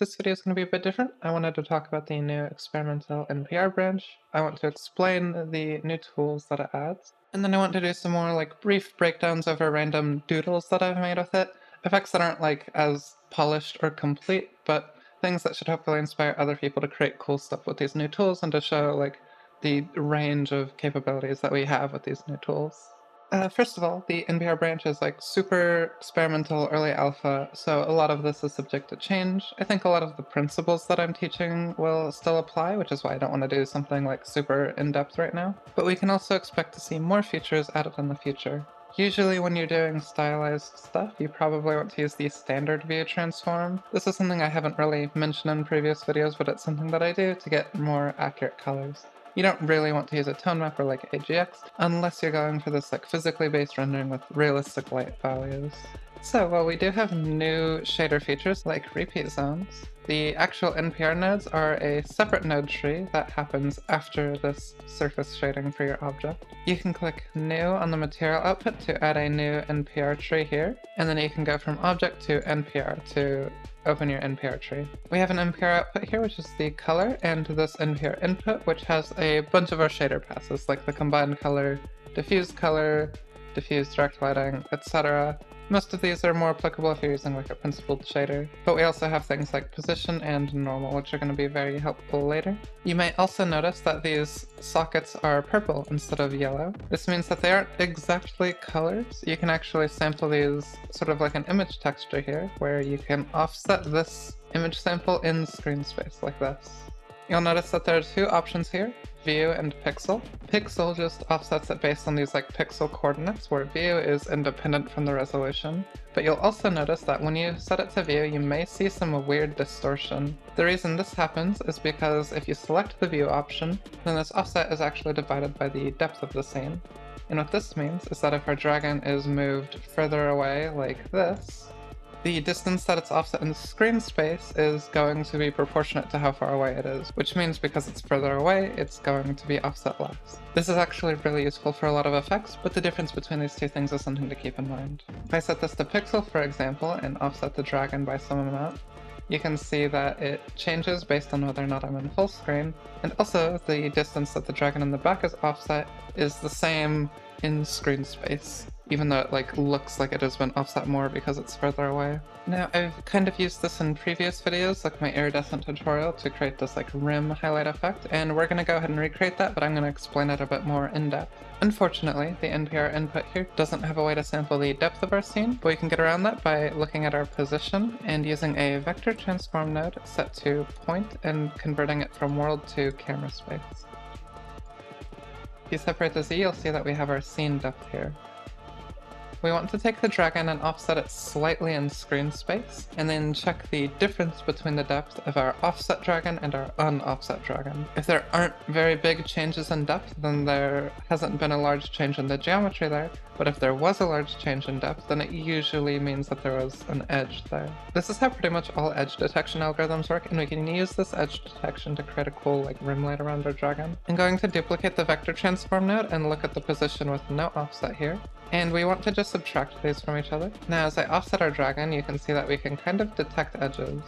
This video is going to be a bit different. I wanted to talk about the new experimental NPR branch. I want to explain the new tools that it adds. And then I want to do some more like brief breakdowns over random doodles that I've made with it. Effects that aren't like as polished or complete, but things that should hopefully inspire other people to create cool stuff with these new tools and to show like the range of capabilities that we have with these new tools. Uh, first of all, the NPR branch is like super experimental early alpha, so a lot of this is subject to change. I think a lot of the principles that I'm teaching will still apply, which is why I don't want to do something like super in-depth right now. But we can also expect to see more features added in the future. Usually when you're doing stylized stuff, you probably want to use the standard view transform. This is something I haven't really mentioned in previous videos, but it's something that I do to get more accurate colors. You don't really want to use a tone mapper like AGX unless you're going for this like physically based rendering with realistic light values. So while we do have new shader features like repeat zones, the actual NPR nodes are a separate node tree that happens after this surface shading for your object. You can click new on the material output to add a new NPR tree here, and then you can go from object to NPR to open your NPR tree. We have an NPR output here, which is the color, and this NPR input, which has a bunch of our shader passes, like the combined color, diffuse color, diffuse direct lighting, etc. Most of these are more applicable if you're using like a principled shader, but we also have things like position and normal, which are going to be very helpful later. You may also notice that these sockets are purple instead of yellow. This means that they aren't exactly colors. You can actually sample these sort of like an image texture here, where you can offset this image sample in screen space like this. You'll notice that there are two options here, view and pixel. Pixel just offsets it based on these like pixel coordinates where view is independent from the resolution. But you'll also notice that when you set it to view, you may see some weird distortion. The reason this happens is because if you select the view option, then this offset is actually divided by the depth of the scene. And what this means is that if our dragon is moved further away like this, the distance that it's offset in screen space is going to be proportionate to how far away it is, which means because it's further away, it's going to be offset less. This is actually really useful for a lot of effects, but the difference between these two things is something to keep in mind. If I set this to pixel, for example, and offset the dragon by some amount, you can see that it changes based on whether or not I'm in full screen, and also the distance that the dragon in the back is offset is the same in screen space even though it like looks like it has been offset more because it's further away. Now I've kind of used this in previous videos, like my iridescent tutorial, to create this like rim highlight effect, and we're gonna go ahead and recreate that, but I'm gonna explain it a bit more in depth. Unfortunately, the NPR input here doesn't have a way to sample the depth of our scene, but we can get around that by looking at our position and using a vector transform node set to point and converting it from world to camera space. If you separate the Z, you'll see that we have our scene depth here. We want to take the dragon and offset it slightly in screen space, and then check the difference between the depth of our offset dragon and our unoffset dragon. If there aren't very big changes in depth, then there hasn't been a large change in the geometry there, but if there was a large change in depth, then it usually means that there was an edge there. This is how pretty much all edge detection algorithms work, and we can use this edge detection to create a cool like rim light around our dragon. I'm going to duplicate the vector transform node and look at the position with no offset here. And we want to just subtract these from each other. Now as I offset our dragon, you can see that we can kind of detect edges.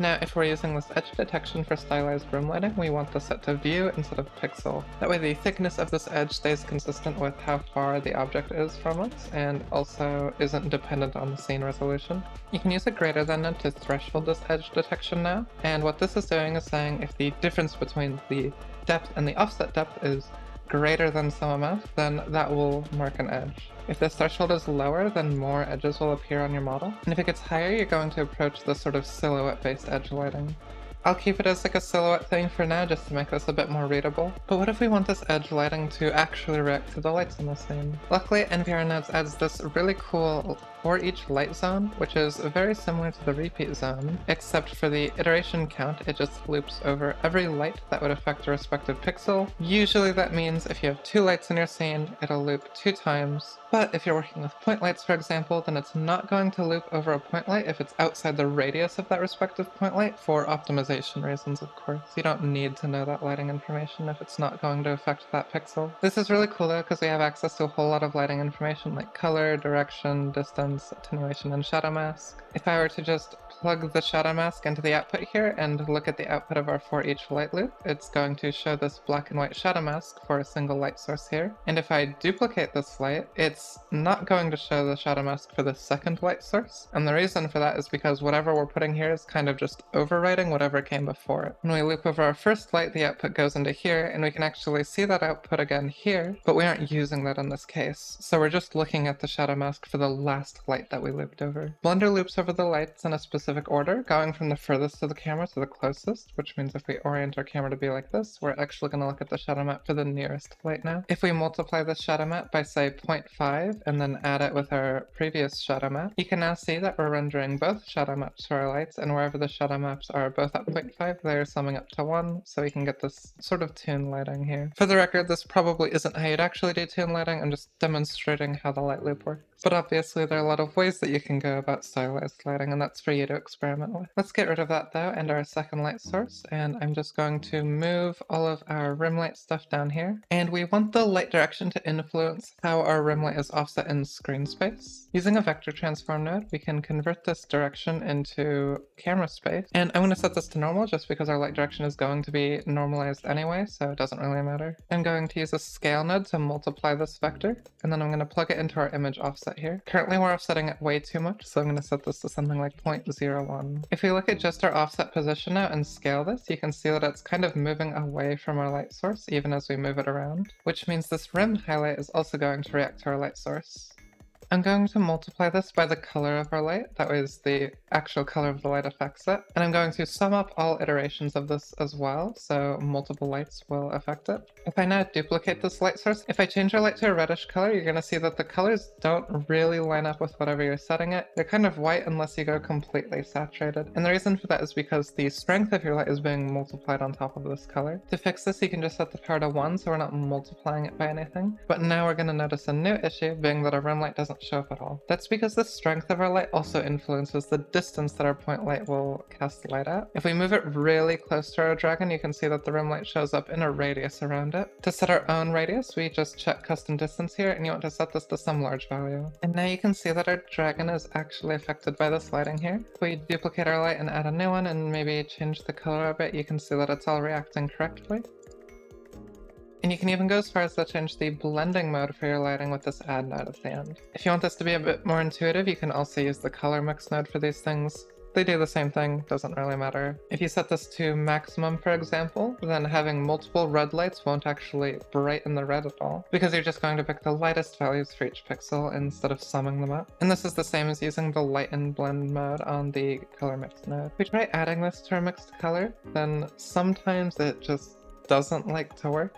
Now, if we're using this edge detection for stylized rim lighting, we want this set to view instead of pixel. That way the thickness of this edge stays consistent with how far the object is from us, and also isn't dependent on the scene resolution. You can use a greater than node to threshold this edge detection now, and what this is doing is saying if the difference between the depth and the offset depth is greater than some amount, then that will mark an edge. If this threshold is lower, then more edges will appear on your model. And if it gets higher, you're going to approach the sort of silhouette-based edge lighting. I'll keep it as like a silhouette thing for now just to make this a bit more readable. But what if we want this edge lighting to actually react to the lights in the scene? Luckily, NPR Nodes adds this really cool for each light zone, which is very similar to the repeat zone, except for the iteration count, it just loops over every light that would affect a respective pixel. Usually that means if you have two lights in your scene, it'll loop two times, but if you're working with point lights, for example, then it's not going to loop over a point light if it's outside the radius of that respective point light for optimization reasons, of course. You don't need to know that lighting information if it's not going to affect that pixel. This is really cool though because we have access to a whole lot of lighting information like color, direction, distance, attenuation, and shadow mask. If I were to just plug the shadow mask into the output here and look at the output of our for each light loop, it's going to show this black and white shadow mask for a single light source here. And if I duplicate this light, it's not going to show the shadow mask for the second light source. And the reason for that is because whatever we're putting here is kind of just overwriting whatever came before it. When we loop over our first light, the output goes into here, and we can actually see that output again here, but we aren't using that in this case. So we're just looking at the shadow mask for the last light that we looped over. Blender loops over the lights in a specific order, going from the furthest of the camera to the closest, which means if we orient our camera to be like this, we're actually going to look at the shadow map for the nearest light now. If we multiply the shadow map by say 0.5 and then add it with our previous shadow map, you can now see that we're rendering both shadow maps for our lights, and wherever the shadow maps are both at 0.5, they're summing up to 1, so we can get this sort of toon lighting here. For the record, this probably isn't how you'd actually do toon lighting, I'm just demonstrating how the light loop works. But obviously there are a lot of ways that you can go about stylized lighting, and that's for you to experiment with. Let's get rid of that though, and our second light source, and I'm just going to move all of our rim light stuff down here. And we want the light direction to influence how our rim light is offset in screen space. Using a vector transform node, we can convert this direction into camera space. And I'm going to set this to normal just because our light direction is going to be normalized anyway, so it doesn't really matter. I'm going to use a scale node to multiply this vector, and then I'm going to plug it into our image offset here. Currently we're offsetting it way too much, so I'm going to set this to something like 0.01. If we look at just our offset position now and scale this, you can see that it's kind of moving away from our light source even as we move it around, which means this rim highlight is also going to react to our light source. I'm going to multiply this by the color of our light, that way the actual color of the light affects it. And I'm going to sum up all iterations of this as well, so multiple lights will affect it. If I now duplicate this light source, if I change our light to a reddish color, you're going to see that the colors don't really line up with whatever you're setting it. They're kind of white unless you go completely saturated. And the reason for that is because the strength of your light is being multiplied on top of this color. To fix this, you can just set the power to 1 so we're not multiplying it by anything. But now we're going to notice a new issue, being that our rim light doesn't show up at all. That's because the strength of our light also influences the distance that our point light will cast light at. If we move it really close to our dragon, you can see that the rim light shows up in a radius around it. To set our own radius, we just check custom distance here, and you want to set this to some large value. And now you can see that our dragon is actually affected by this lighting here. If we duplicate our light and add a new one and maybe change the color a bit, you can see that it's all reacting correctly. And you can even go as far as to change the blending mode for your lighting with this add node at the end. If you want this to be a bit more intuitive, you can also use the color mix node for these things. They do the same thing, doesn't really matter. If you set this to maximum, for example, then having multiple red lights won't actually brighten the red at all, because you're just going to pick the lightest values for each pixel instead of summing them up. And this is the same as using the lighten blend mode on the color mix node. If we try adding this to our mixed color, then sometimes it just doesn't like to work.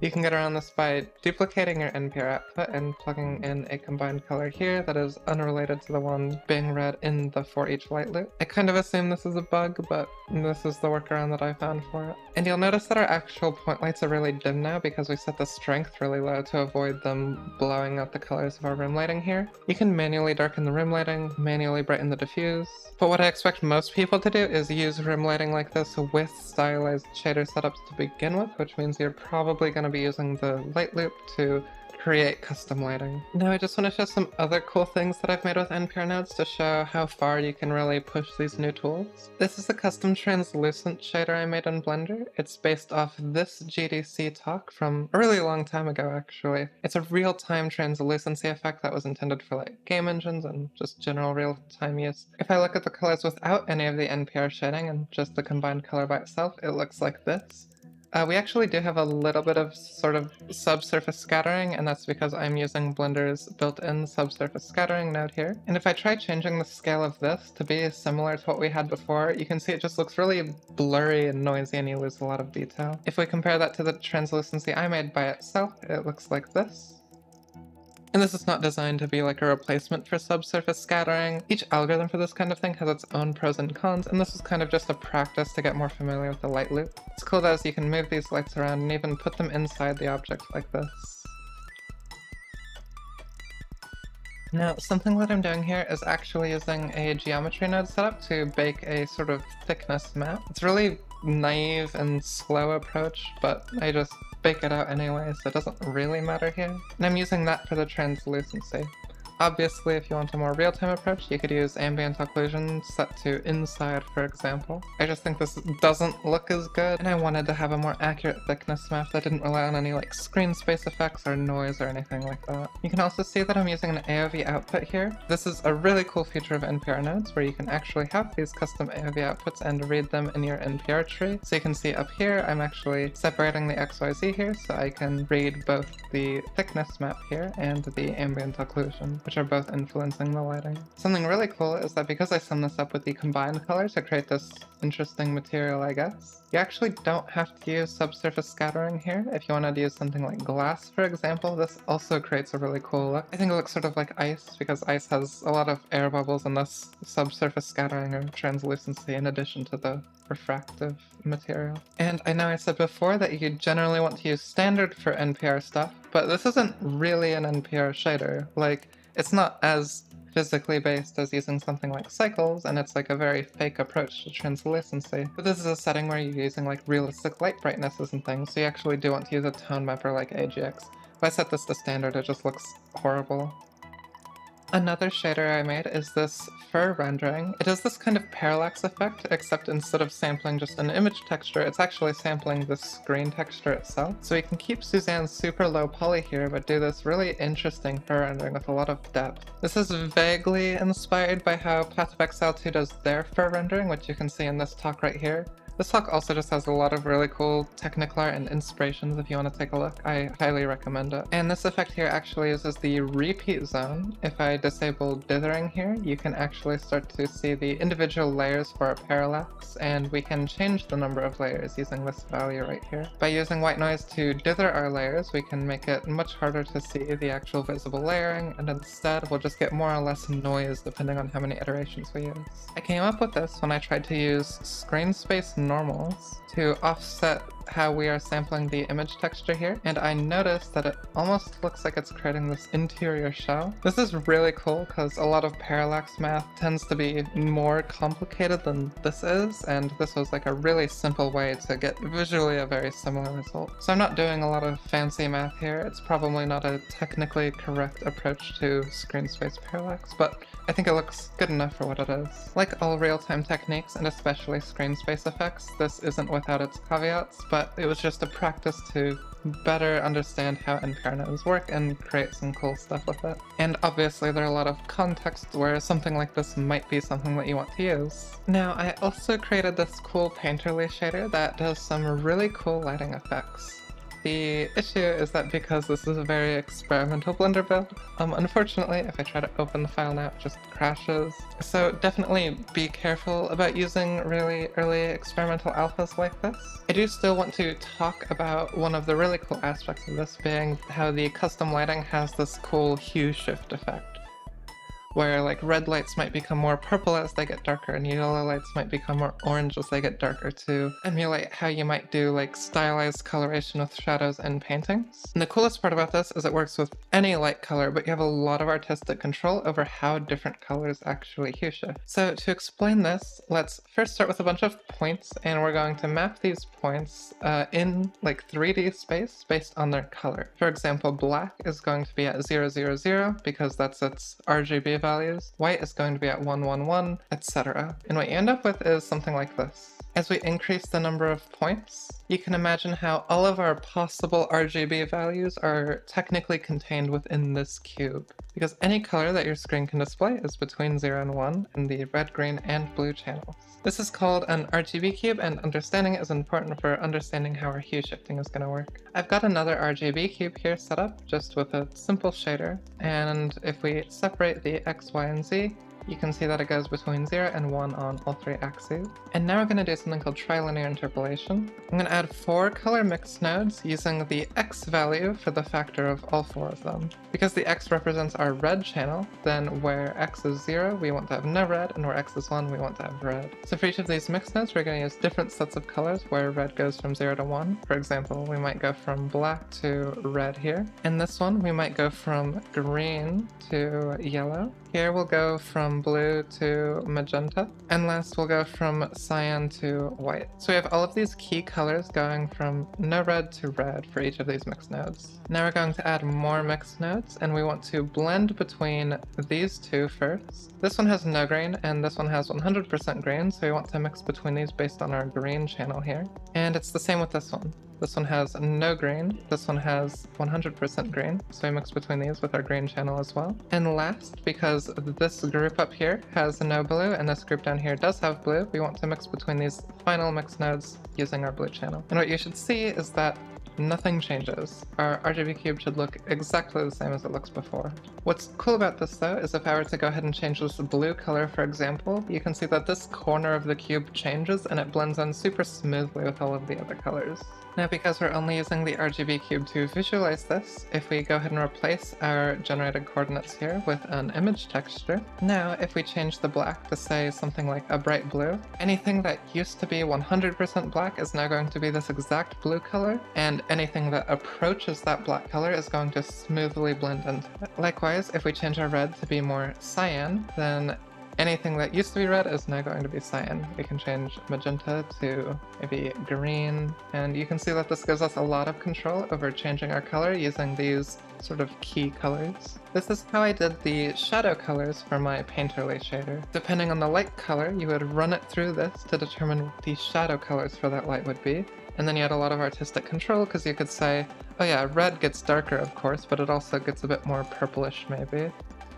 You can get around this by duplicating your NPR output and plugging in a combined color here that is unrelated to the one being read in the for each light loop. I kind of assume this is a bug, but this is the workaround that I found for it. And you'll notice that our actual point lights are really dim now because we set the strength really low to avoid them blowing out the colors of our rim lighting here. You can manually darken the rim lighting, manually brighten the diffuse, but what I expect most people to do is use rim lighting like this with stylized shader setups to begin with, which means you're probably going to be using the light loop to create custom lighting. Now I just want to show some other cool things that I've made with NPR nodes to show how far you can really push these new tools. This is a custom translucent shader I made in Blender. It's based off this GDC talk from a really long time ago actually. It's a real-time translucency effect that was intended for like game engines and just general real-time use. If I look at the colors without any of the NPR shading and just the combined color by itself, it looks like this. Uh, we actually do have a little bit of sort of subsurface scattering, and that's because I'm using Blender's built-in subsurface scattering node here. And if I try changing the scale of this to be similar to what we had before, you can see it just looks really blurry and noisy and you lose a lot of detail. If we compare that to the translucency I made by itself, it looks like this. And this is not designed to be like a replacement for subsurface scattering. Each algorithm for this kind of thing has its own pros and cons, and this is kind of just a practice to get more familiar with the light loop. It's cool as you can move these lights around and even put them inside the object like this. Now, something that I'm doing here is actually using a geometry node setup to bake a sort of thickness map. It's really naive and slow approach, but I just bake it out anyway, so it doesn't really matter here. And I'm using that for the translucency. Obviously, if you want a more real-time approach, you could use ambient occlusion set to inside, for example. I just think this doesn't look as good, and I wanted to have a more accurate thickness map that didn't rely on any like screen space effects or noise or anything like that. You can also see that I'm using an AOV output here. This is a really cool feature of NPR nodes where you can actually have these custom AOV outputs and read them in your NPR tree. So you can see up here, I'm actually separating the XYZ here so I can read both the thickness map here and the ambient occlusion, which are both influencing the lighting. Something really cool is that because I sum this up with the combined colors to create this interesting material, I guess, you actually don't have to use subsurface scattering here. If you wanted to use something like glass, for example, this also creates a really cool look. I think it looks sort of like ice because ice has a lot of air bubbles and thus subsurface scattering or translucency in addition to the refractive material. And I know I said before that you generally want to use standard for NPR stuff, but this isn't really an NPR shader. Like, it's not as physically based as using something like cycles, and it's like a very fake approach to translucency. But this is a setting where you're using like realistic light brightnesses and things, so you actually do want to use a tone mapper like AGX. If I set this to standard, it just looks horrible. Another shader I made is this fur rendering. It does this kind of parallax effect, except instead of sampling just an image texture, it's actually sampling the screen texture itself. So we can keep Suzanne's super low poly here, but do this really interesting fur rendering with a lot of depth. This is vaguely inspired by how Path of Exile 2 does their fur rendering, which you can see in this talk right here. This talk also just has a lot of really cool Technicolor and inspirations if you want to take a look. I highly recommend it. And this effect here actually uses the repeat zone. If I disable dithering here, you can actually start to see the individual layers for a parallax, and we can change the number of layers using this value right here. By using white noise to dither our layers, we can make it much harder to see the actual visible layering, and instead we'll just get more or less noise depending on how many iterations we use. I came up with this when I tried to use screen space normals to offset how we are sampling the image texture here, and I noticed that it almost looks like it's creating this interior shell. This is really cool because a lot of parallax math tends to be more complicated than this is, and this was like a really simple way to get visually a very similar result. So I'm not doing a lot of fancy math here, it's probably not a technically correct approach to screen space parallax, but I think it looks good enough for what it is. Like all real-time techniques, and especially screen space effects, this isn't without its caveats, but it was just a practice to better understand how nodes work and create some cool stuff with it. And obviously there are a lot of contexts where something like this might be something that you want to use. Now I also created this cool painterly shader that does some really cool lighting effects. The issue is that because this is a very experimental Blender build, um, unfortunately if I try to open the file now it just crashes. So definitely be careful about using really early experimental alphas like this. I do still want to talk about one of the really cool aspects of this being how the custom lighting has this cool hue shift effect where like red lights might become more purple as they get darker and yellow lights might become more orange as they get darker to emulate how you might do like stylized coloration with shadows in paintings. And the coolest part about this is it works with any light color, but you have a lot of artistic control over how different colors actually hue shift. So to explain this, let's first start with a bunch of points and we're going to map these points uh, in like 3D space based on their color. For example, black is going to be at 000 because that's its RGB values, white is going to be at 111, etc. And what you end up with is something like this. As we increase the number of points, you can imagine how all of our possible RGB values are technically contained within this cube, because any color that your screen can display is between 0 and 1 in the red, green, and blue channels. This is called an RGB cube, and understanding it is important for understanding how our hue shifting is going to work. I've got another RGB cube here set up, just with a simple shader, and if we separate the X, Y, and Z, you can see that it goes between 0 and 1 on all three axes. And now we're going to do something called trilinear interpolation. I'm going to add four color mix nodes using the x value for the factor of all four of them. Because the x represents our red channel, then where x is 0 we want to have no red, and where x is 1 we want to have red. So for each of these mix nodes we're going to use different sets of colors where red goes from 0 to 1. For example, we might go from black to red here. In this one we might go from green to yellow. Here we'll go from blue to magenta, and last we'll go from cyan to white. So we have all of these key colors going from no red to red for each of these mix nodes. Now we're going to add more mix nodes, and we want to blend between these two first. This one has no green, and this one has 100% green, so we want to mix between these based on our green channel here. And it's the same with this one. This one has no green. This one has 100% green. So we mix between these with our green channel as well. And last, because this group up here has no blue and this group down here does have blue, we want to mix between these final mix nodes using our blue channel. And what you should see is that nothing changes. Our RGB cube should look exactly the same as it looks before. What's cool about this though is if I were to go ahead and change this blue color for example, you can see that this corner of the cube changes and it blends in super smoothly with all of the other colors. Now because we're only using the RGB cube to visualize this, if we go ahead and replace our generated coordinates here with an image texture, now if we change the black to say something like a bright blue, anything that used to be 100% black is now going to be this exact blue color, and anything that approaches that black color is going to smoothly blend into it. Likewise, if we change our red to be more cyan, then anything that used to be red is now going to be cyan. We can change magenta to maybe green, and you can see that this gives us a lot of control over changing our color using these sort of key colors. This is how I did the shadow colors for my painterly shader. Depending on the light color, you would run it through this to determine what the shadow colors for that light would be. And then you had a lot of artistic control because you could say, oh yeah, red gets darker of course, but it also gets a bit more purplish maybe.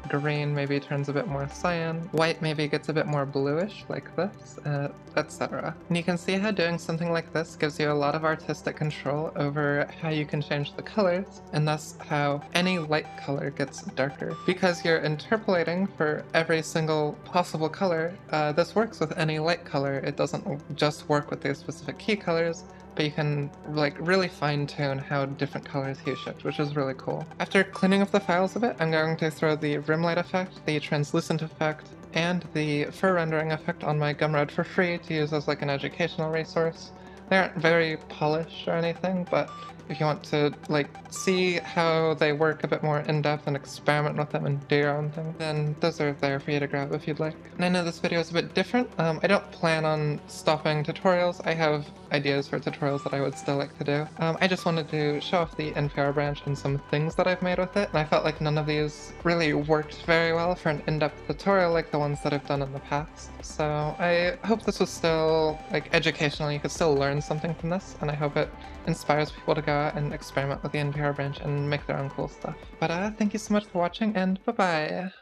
Green maybe turns a bit more cyan. White maybe gets a bit more bluish, like this, uh, etc. And you can see how doing something like this gives you a lot of artistic control over how you can change the colors, and thus how any light color gets darker. Because you're interpolating for every single possible color, uh, this works with any light color. It doesn't just work with these specific key colors, but you can like really fine tune how different colors hue shift, which is really cool. After cleaning up the files a bit, I'm going to throw the rim light effect, the translucent effect, and the fur rendering effect on my Gumroad for free to use as like an educational resource. They aren't very polished or anything, but if you want to like see how they work a bit more in depth and experiment with them and do your own thing, then those are there for you to grab if you'd like. And I know this video is a bit different. Um, I don't plan on stopping tutorials. I have ideas for tutorials that I would still like to do. Um, I just wanted to show off the NPR branch and some things that I've made with it, and I felt like none of these really worked very well for an in-depth tutorial like the ones that I've done in the past. So I hope this was still like educational, you could still learn something from this, and I hope it inspires people to go out and experiment with the NPR branch and make their own cool stuff. But uh, thank you so much for watching, and bye-bye!